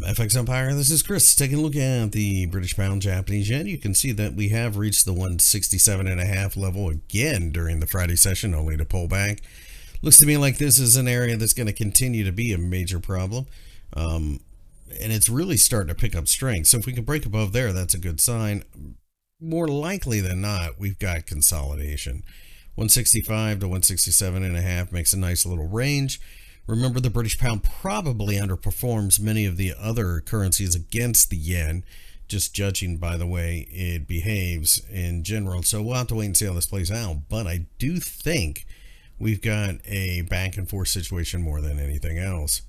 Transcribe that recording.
FX Empire, this is Chris. Taking a look at the British pound Japanese yen, you can see that we have reached the 167.5 level again during the Friday session, only to pull back. Looks to me like this is an area that's going to continue to be a major problem. Um, and it's really starting to pick up strength. So if we can break above there, that's a good sign. More likely than not, we've got consolidation. 165 to 167 and a half makes a nice little range. Remember, the British pound probably underperforms many of the other currencies against the yen, just judging by the way it behaves in general. So we'll have to wait and see how this plays out. But I do think we've got a back and forth situation more than anything else.